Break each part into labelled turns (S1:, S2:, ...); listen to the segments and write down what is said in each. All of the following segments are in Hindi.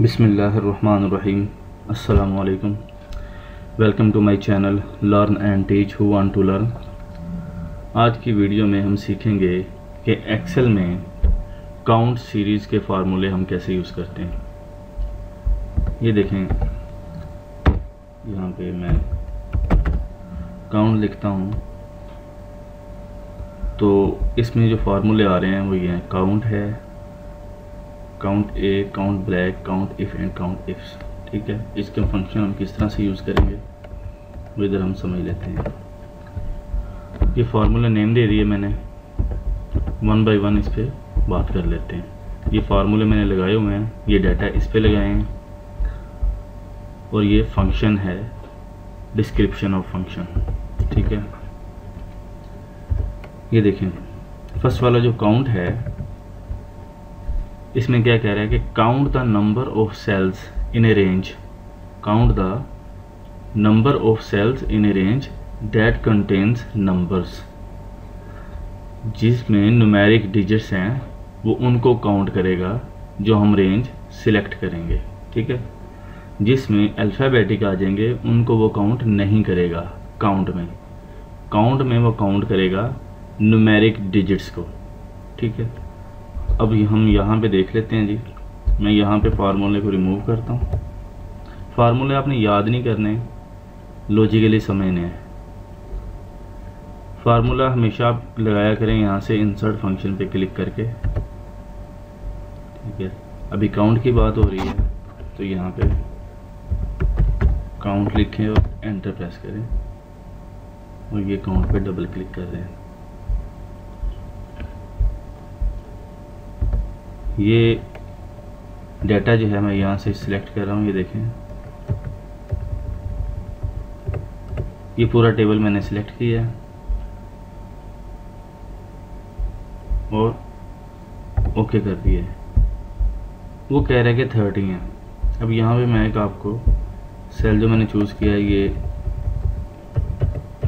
S1: बिसमीम असलकम welcome to my channel, learn and teach who want to learn. आज की वीडियो में हम सीखेंगे कि एक्सेल में काउंट सीरीज़ के फार्मूले हम कैसे यूज़ करते हैं। ये देखें। यहाँ पे मैं काउंट लिखता हूँ। तो इसमें जो फार्मूले आ रहे हैं वो ये हैं काउंट है count A count blank count if and count ifs ठीक है? इसके फ़ंक्शन हम किस तरह से यूज़ करेंगे? वो इधर हम समझ लेते हैं। ये फार्मूला नेम दे दिए मैंने। वन बाय वन इस पर बात कर लेते हैं। ये फार्मूले मैंने लगाए हुए हैं। ये डाटा इस पर लगाए हैं। और ये फ़ंक्शन है डिस्क्रिप्शन ऑफ़ फ़ंक्शन ठीक है? ये देखें। फ़र्स्ट वाला जो काउंट है इसमें क्या कह रहा है कि count the number of cells in a range count the number of cells in a range that contains numbers जिसमें नुमेरिक डिजिट्स हैं, वो उनको काउंट करेगा, जो हम रेंज सिलेक्ट करेंगे, ठीक है? जिसमें अल्फ़ाबेटिक आ जाएँगे, उनको वो काउंट नहीं करेगा काउंट में. काउंट में वो काउंट करेगा नुमेरिक डिजिट्स को, ठीक है? अब हम यहाँ पे देख लेते हैं जी। मैं यहाँ पे फार्मूले को रिमूव करता हूँ। फार्मूले आपने याद नहीं करने लॉजिकली समझने हैं। फार्मूला हमेशा आप लगाया करें यहाँ से इंसर्ट फ़ंक्शन पे क्लिक करके। ठीक है। अभी काउंट की बात हो रही है तो यहाँ पे काउंट लिखें और एंटर प्रेस करें। और ये काउंट पे डबल क्लिक कर रहे हैं। ये डाटा जो है मैं यहाँ से सिलेक्ट कर रहा हूँ, ये देखें। ये पूरा टेबल मैंने सिलेक्ट किया। और ओके कर दिया वो कह रहा है कि थर्टी है। अब यहाँ पे मैं एक आपको सेल जो मैंने चूज़ किया ये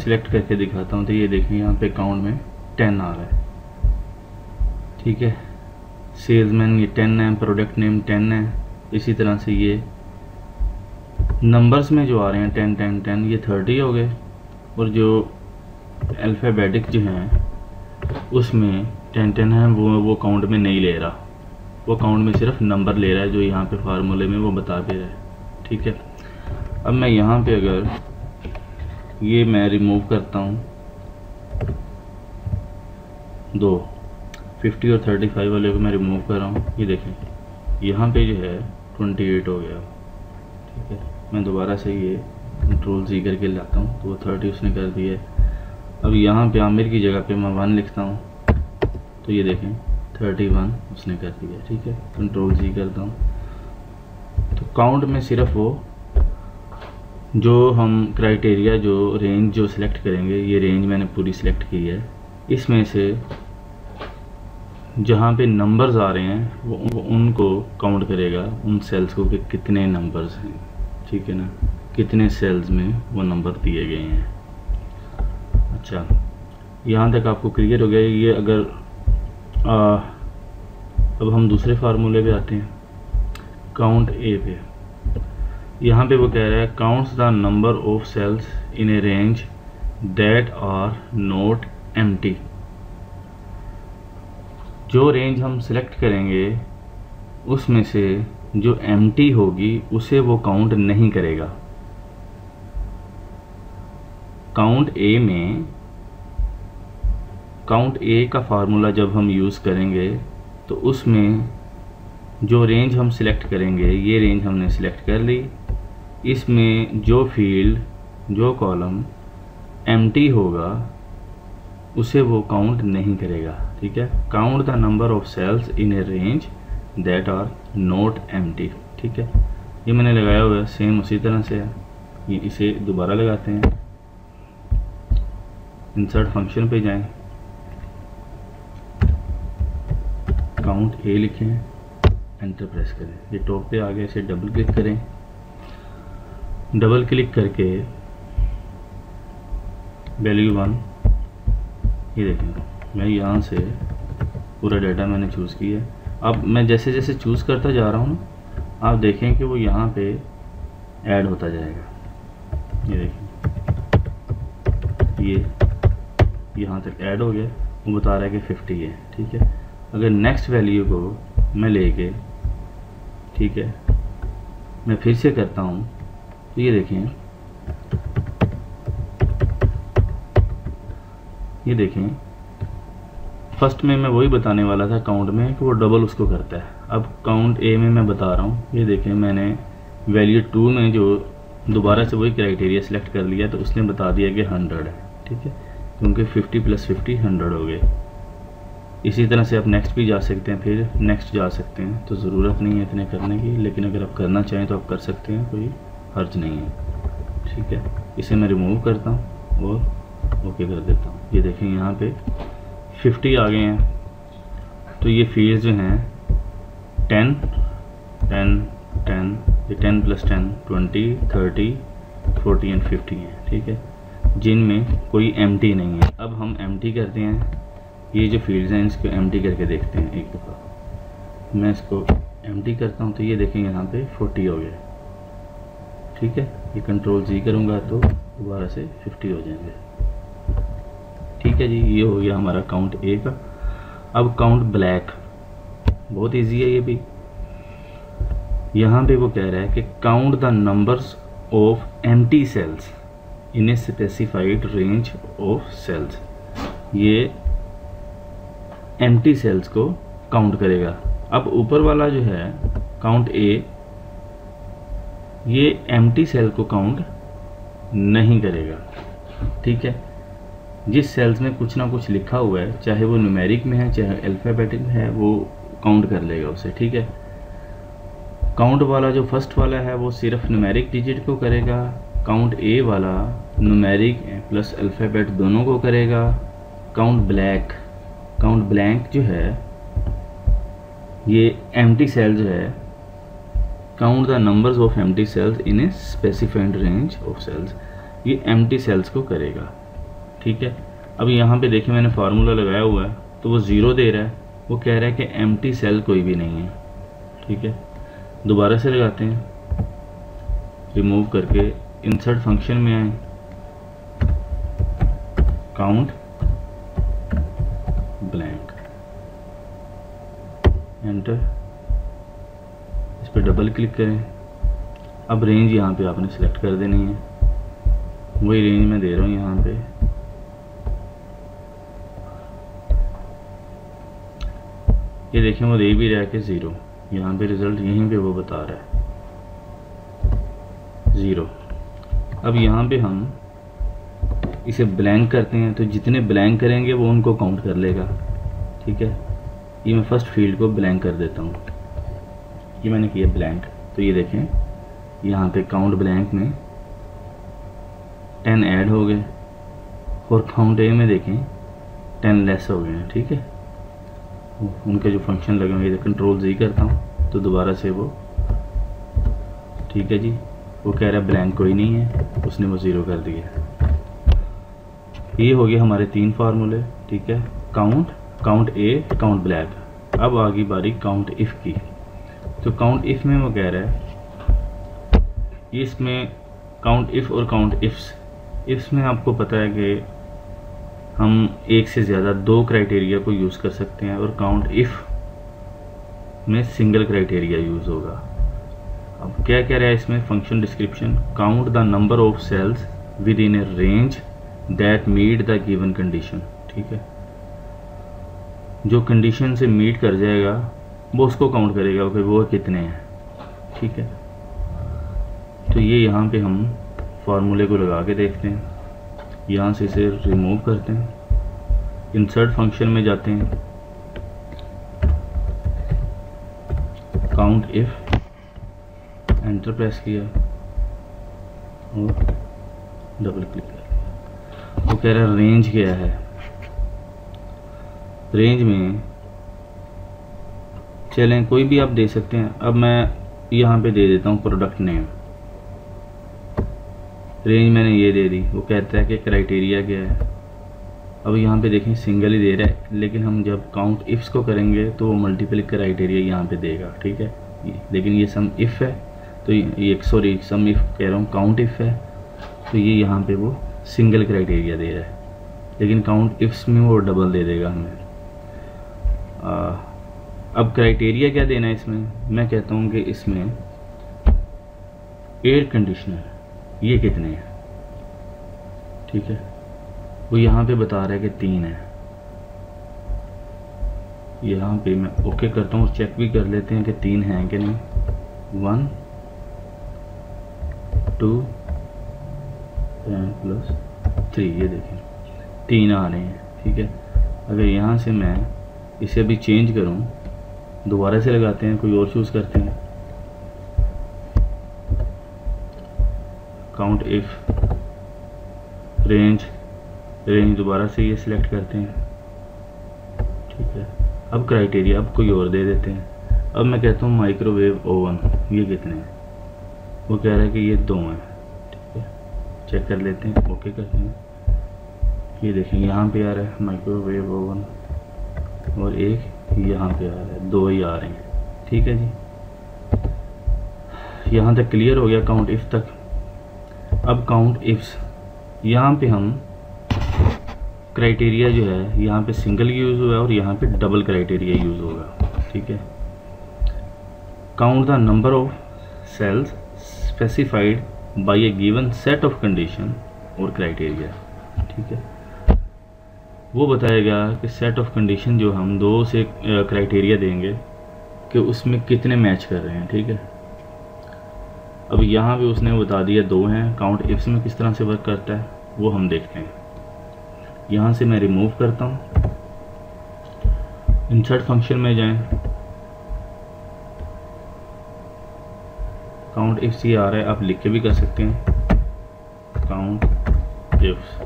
S1: सिलेक्ट करके दिखाता हूँ। तो ये देखें, यहाँ पे अकाउंट में टेन आ रहा है। ठीक है? सेल्समैन ये टेन है, प्रोडक्ट नेम टेन है। इसी तरह से ये नंबर्स में जो आ रहे हैं, टेन टेन टेन, ये थर्टी हो गए। और जो अल्फ़ाबेटिक जो हैं, उसमें टेन टेन है, वो वो काउंट में नहीं ले रहा। वो काउंट में सिर्फ़ नंबर ले रहा है, जो यहाँ पे फार्मूले में वो बता भी रहा है। ठीक है? अब मैं यहाँ पे अगर ये मैं रिमूव करता हूँ। दो। फिफ्टी और थर्टी फाइव वाले को मैं रिमूव कर रहा हूँ। ये देखें, यहाँ पे जो है ट्वेंटी एट हो गया। ठीक है, मैं दोबारा से ये कंट्रोल सी करके लाता हूँ तो वो थर्टी उसने कर दिया है। अब यहाँ पे आमिर की जगह पे मैं वन लिखता हूँ तो ये देखें थर्टी वन उसने कर दिया ठीक है कंट्रोल जी करता हूँ। तो काउंट में सिर्फ़ वो, जो हम क्राइटेरिया जो रेंज जो सिलेक्ट करेंगे, ये रेंज मैंने पूरी सिलेक्ट की है। इसमें से जहाँ पे नंबर्स आ रहे हैं वो, वो उनको काउंट करेगा उन सेल्स को कि कितने नंबर्स हैं ठीक है ना? कितने सेल्स में वो नंबर दिए गए हैं। अच्छा यहाँ तक आपको क्लियर हो गया ये अगर आ, अब हम दूसरे फार्मूले पे आते हैं काउंट ए पे। यहाँ पे वो कह रहा है counts the number of cells in a range that are not empty जो रेंज हम सिलेक्ट करेंगे, उसमें से जो एमटी होगी, उसे वो काउंट नहीं करेगा। काउंट ए में काउंट ए का फार्मूला जब हम यूज़ करेंगे तो उसमें जो रेंज हम सिलेक्ट करेंगे, ये रेंज हमने सिलेक्ट कर ली। इसमें जो फ़ील्ड जो कॉलम एमटी होगा उसे वो काउंट नहीं करेगा, ठीक है? Count the number of cells in a range that are not M ठीक है? ये मैंने लगाया हुआ है सेम उसी तरह से है। ये इसे दोबारा लगाते हैं। इंसर्ट फ़ंक्शन पे जाएँ। काउंट ए लिखें एंटर प्रेस करें। ये टॉप पे आ गया इसे डबल क्लिक करें। डबल क्लिक करके वैल्यू वन ये देखें मैं यहाँ से पूरा डाटा मैंने चूज़ किया है। अब मैं जैसे जैसे चूज़ करता जा रहा हूँ ना, आप देखें कि वो यहाँ पे ऐड होता जाएगा। ये देखें ये यहाँ तक ऐड हो गया। वो बता रहा है कि फिफ्टी है, ठीक है? अगर नेक्स्ट वैल्यू को मैं लेके, ठीक है, मैं फिर से करता हूँ तो ये देखें। ये देखें। फ़र्स्ट में मैं वही बताने वाला था काउंट में कि वो डबल उसको करता है। अब काउंट ए में मैं बता रहा हूँ। ये देखें, मैंने वैल्यू टू में जो दोबारा से वही क्राइटेरिया सेलेक्ट कर लिया तो उसने बता दिया कि हंड्रेड है, ठीक है? क्योंकि फिफ्टी प्लस फिफ्टी हंड्रेड हो गए। इसी तरह से आप नेक्स्ट भी जा सकते हैं, फिर नेक्स्ट जा सकते हैं। तो ज़रूरत नहीं है इतने करने की, लेकिन अगर आप करना चाहें तो आप कर सकते हैं, कोई हर्ज नहीं है, ठीक है? इसे मैं रिमूव करता हूँ और ओके कर देता हूँ। ये देखें यहाँ पे 50 आ गए हैं। तो ये फ़ील्ड जो हैं 10 10 10 ये 10 plus ten twenty thirty forty and fifty हैं, ठीक है? जिनमें कोई एमटी नहीं है। अब हम एमटी करते हैं। ये जो फील्ड्स हैं, इसको एमटी करके देखते हैं एक दफ़ा। मैं इसको एमटी करता हूँ तो ये देखें यहाँ पे 40 हो गया। ठीक है? ये कंट्रोल जी करूँगा तो दोबारा से 50 हो जाएँगे। ठीक है जी ये हो गया हमारा काउंट ए का। अब काउंट ब्लैक बहुत इजी है ये भी। यहाँ पे वो कह रहा है कि count the numbers of M cells in a specified range of cells ये एम सेल्स को काउंट करेगा। अब ऊपर वाला जो है काउंट ए ये एम सेल को काउंट नहीं करेगा। ठीक है? जिस सेल्स में कुछ ना कुछ लिखा हुआ है, चाहे वो न्यूमेरिक में है, चाहे अल्फ़ाबेटिक में है, वो काउंट कर लेगा उसे, ठीक है? काउंट वाला जो फ़र्स्ट वाला है, वो सिर्फ़ न्यूमेरिक डिजिट को करेगा काउंट ए वाला न्यूमेरिक प्लस अल्फ़ाबेट दोनों को करेगा काउंट ब्लैक काउंट ब्लैंक जो है, ये एम्प्टी सेल जो है count the numbers of empty cells in a specified range of cells ये एम्प्टी सेल्स को करेगा। ठीक है? अब यहाँ पे देखिए मैंने फार्मूला लगाया हुआ है तो वो ज़ीरो दे रहा है। वो कह रहा है कि एम्प्टी सेल कोई भी नहीं है। ठीक है? दोबारा से लगाते हैं। रिमूव करके इंसर्ट फ़ंक्शन में आए। काउंट ब्लैंक एंटर इस पर डबल क्लिक करें। अब रेंज यहाँ पे आपने सेलेक्ट कर देनी है। वही रेंज में दे रहा हूँ यहाँ पे। ये देखें वो दे भी रहा है कि ज़ीरो यहाँ पे रिज़ल्ट यहीं पे वो बता रहा है। ज़ीरो अब यहाँ पे हम इसे ब्लैंक करते हैं तो जितने ब्लैंक करेंगे, वो उनको काउंट कर लेगा। ठीक है? ये मैं फ़र्स्ट फ़ील्ड को ब्लैंक कर देता हूँ। ये मैंने किया ब्लैंक तो ये देखें, यहाँ पे काउंट ब्लैंक में टेन ऐड हो गए। और काउंट ए में देखें टेन लेस हो गए हैं। ठीक है? उनके जो फ़ंक्शन लगे हुए कंट्रोल जी करता हूँ तो दोबारा से वो ठीक है जी। वो कह रहा है ब्लैंक कोई नहीं है, उसने वो ज़ीरो कर दिया। ये हो गया हमारे तीन फार्मूले ठीक है। Count count A count blank अब आ गई बारी काउंट इफ़ की। तो काउंट इफ़ में वो कह रहा है, इसमें काउंट इफ़ और काउंट इफ्स इफ्स में आपको पता है कि हम एक से ज़्यादा दो क्राइटेरिया को यूज़ कर सकते हैं और काउंट इफ़ में सिंगल क्राइटेरिया यूज़ होगा। अब क्या कह रहा है इसमें? Function description count the number of cells within a range that meet the given condition ठीक है? जो कंडीशन से मीट कर जाएगा, वो उसको काउंट करेगा, कि वो कितने हैं, ठीक है? तो ये यहाँ पे हम फार्मूले को लगा के देखते हैं। यहाँ से इसे रिमूव करते हैं इंसर्ट फ़ंक्शन में जाते हैं। काउंट इफ़ एंटर प्रेस किया और डबल क्लिक किया वो कह रहा है रेंज क्या है? रेंज में चलें, कोई भी आप दे सकते हैं। अब मैं यहाँ पे दे देता हूँ प्रोडक्ट नेम रेंज मैंने ये दे दी। वो कहता है कि क्राइटेरिया क्या है? अब यहाँ पे देखें सिंगल ही दे रहा है लेकिन हम जब काउंट इफ्स को करेंगे तो वो मल्टीपल क्राइटेरिया यहाँ पे देगा ठीक है? लेकिन ये सम इफ़ है तो ये सॉरी सम इफ़ कह रहा हूँ काउंट इफ़ है तो ये यहाँ पे वो सिंगल क्राइटेरिया दे रहा है। लेकिन काउंट इफ्स में वो डबल दे देगा हमें। आ, अब क्राइटेरिया क्या देना है इसमें? मैं कहता हूँ कि इसमें एयर कंडीशनर ये कितने हैं? ठीक है। वो यहाँ पे बता रहा है कि तीन है। यहाँ पे मैं ओके करता हूँ और चेक भी कर लेते हैं कि तीन हैं कि नहीं। वन टू प्लस थ्री ये देखें। तीन आ रहे हैं, ठीक है। अगर यहाँ से मैं इसे अभी चेंज करूँ, दोबारा से लगाते हैं, कोई और चूज़ करते हैं काउंट इफ़ रेंज रेंज दोबारा से ये सिलेक्ट करते हैं। ठीक है। अब क्राइटेरिया अब कोई और दे देते हैं। अब मैं कहता हूँ माइक्रोवेव ओवन ये कितने हैं? वो कह रहा है कि ये दो हैं। ठीक है। चेक कर लेते हैं। ओके करते हैं। ये देखें, यहाँ पे आ रहा है माइक्रोवेव ओवन और एक यहाँ पे आ रहा है। दो ही आ रहे हैं। ठीक है जी। यहाँ तक क्लियर हो गया काउंट इफ़ तक। अब काउंट इफ्स यहाँ पे हम क्राइटेरिया जो है, यहाँ पे सिंगल यूज़ हुआ है और यहाँ पे डबल क्राइटेरिया यूज़ होगा, ठीक है? Count the number of cells specified by a given set of condition और क्राइटेरिया ठीक है? वो बताया गया कि सेट ऑफ़ कंडीशन जो हम दो से क्राइटेरिया देंगे कि उसमें कितने मैच कर रहे हैं, ठीक है? अब यहाँ भी उसने बता दिया दो हैं। काउंट इफ्स में किस तरह से वर्क करता है, वो हम देखते हैं। यहाँ से मैं रिमूव करता हूँ। इंसर्ट फ़ंक्शन में जाएँ। काउंट इफ्स ये आ रहा है, आप लिख के भी कर सकते हैं। काउंट इफ्स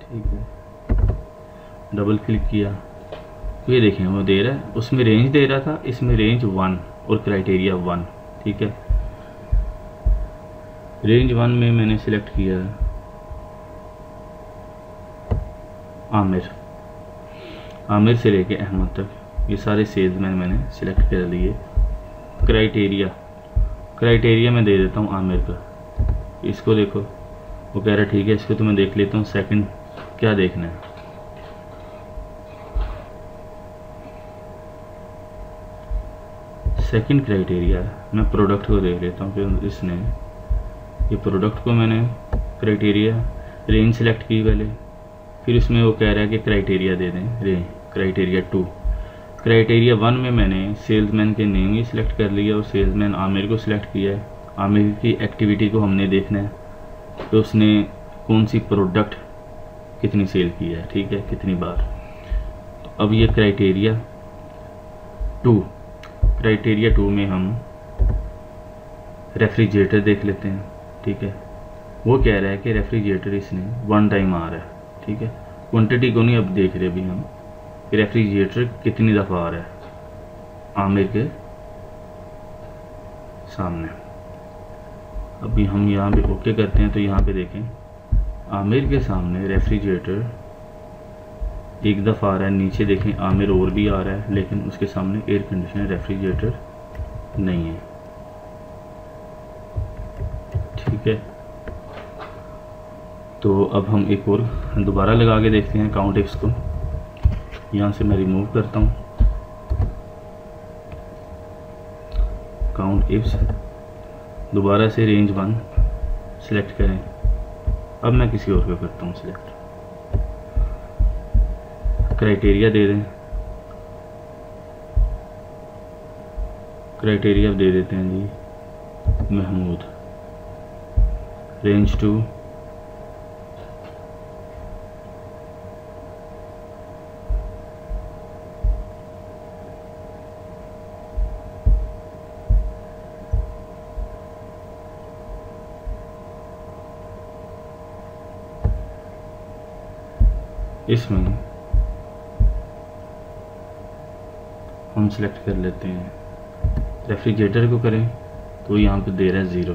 S1: ठीक है। डबल क्लिक किया। ये देखें, वो दे रहा है, उसमें रेंज दे रहा था, इसमें रेंज वन और क्राइटेरिया वन ठीक है। रेंज वन में मैंने सिलेक्ट किया आमिर। आमिर से लेके अहमद तक। ये सारे सेल्समैन मैंने सिलेक्ट कर लिए। क्राइटेरिया क्राइटेरिया मैं दे देता हूँ आमिर का। इसको देखो। वो कह रहा ठीक है, इसको तो मैं देख लेता हूँ। सेकंड क्या देखना है? सेकंड क्राइटेरिया मैं प्रोडक्ट को देख लेता हूँ कि इसने ये प्रोडक्ट को मैंने क्राइटेरिया रेंज सेलेक्ट की पहले। फिर इसमें वो कह रहा है कि क्राइटेरिया दे दें range criteria two criteria one में मैंने सेल्समैन के नेम ही सिलेक्ट कर लिया और सेल्समैन आमिर को सिलेक्ट किया है। आमिर की एक्टिविटी को हमने देखना है तो उसने कौन सी प्रोडक्ट कितनी सेल की है, ठीक है, कितनी बार। तो अब ये क्राइटेरिया टू क्राइटेरिया टू में हम रेफ्रिजरेटर देख लेते हैं, ठीक है? वो कह रहा है कि रेफ्रिजरेटर इसने वन टाइम आ रहा है, ठीक है? क्वांटिटी को नहीं अब देख रहे अभी हम कि रेफ्रिजरेटर कितनी दफ़ा आ रहा है, आमिर के सामने। अभी हम यहाँ पे ओके करते हैं तो यहाँ पे देखें, आमिर के सामने रेफ्रिजरेटर एक दफ़ा आ रहा है, नीचे देखें, आमिर और भी आ रहा है, लेकिन उसके सामने एयर कंडीशनर रेफ्रिजरेटर नहीं है। ठीक है। तो अब हम एक और दोबारा लगा के देखते हैं काउंट एक्स को। यहाँ से मैं रिमूव करता हूँ। काउंट इफ्स दोबारा से रेंज वन सेलेक्ट करें। अब मैं किसी और को करता हूँ सिलेक्ट क्राइटेरिया दे दें। क्राइटेरिया दे देते हैं जी महमूद। रेंज टू इसमें हम सेलेक्ट कर लेते हैं। रेफ्रिजरेटर को करें तो यहाँ पे दे रहा है ज़ीरो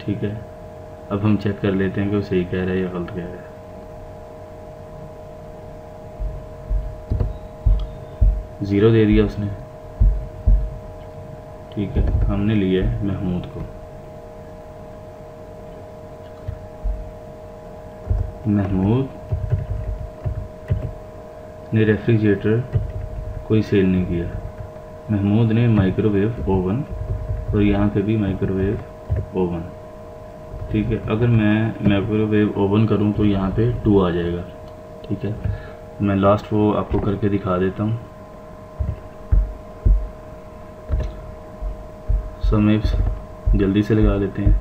S1: ठीक है? अब हम चेक कर लेते हैं कि वो सही कह रहा है या गलत कह रहा है। ज़ीरो दे दिया उसने। ठीक है, हमने लिया है महमूद को। महमूद ने रेफ्रिजरेटर कोई सेल नहीं किया। महमूद ने माइक्रोवेव ओवन और यहाँ पे भी माइक्रोवेव ओवन ठीक है, अगर मैं माइक्रोवेव ओवन करूँ तो यहाँ पे टू आ जाएगा। ठीक है, मैं लास्ट वो आपको करके दिखा देता हूँ। समेप्स जल्दी से लगा लेते हैं।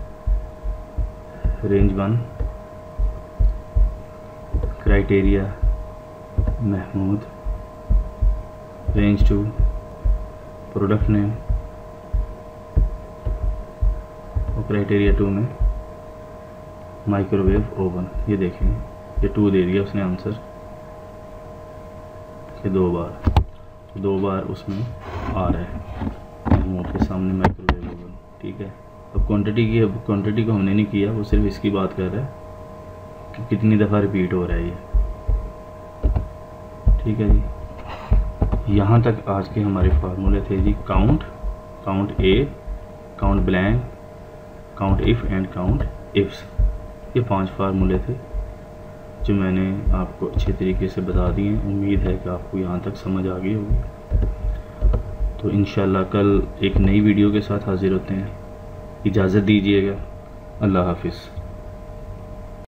S1: Range one criteria Mahmood. Range two product name और क्राइटेरिया टू में माइक्रोवेव ओवन ये देखें। ये टू दे दिया उसने आंसर कि दो बार। दो बार उसमें आ रहा है। महमूद के सामने माइक्रोवेव ओवन ठीक है? अब क्वांटिटी की, अब क्वांटिटी को हमने नहीं किया, वो सिर्फ़ इसकी बात कर रहा है कि कितनी दफ़ा रिपीट हो रहा है ये। ठीक है जी? यहाँ तक आज के हमारे फार्मूले थे जी count count A count blank count if and count ifs ये पाँच फार्मूले थे जो मैंने आपको अच्छे तरीके से बता दिए उम्मीद है कि आपको यहाँ तक समझ आ गई होगी। तो इन कल एक नई वीडियो के साथ हाज़िर होते हैं। इजाज़त दीजिएगा। अल्लाह हाफिज़।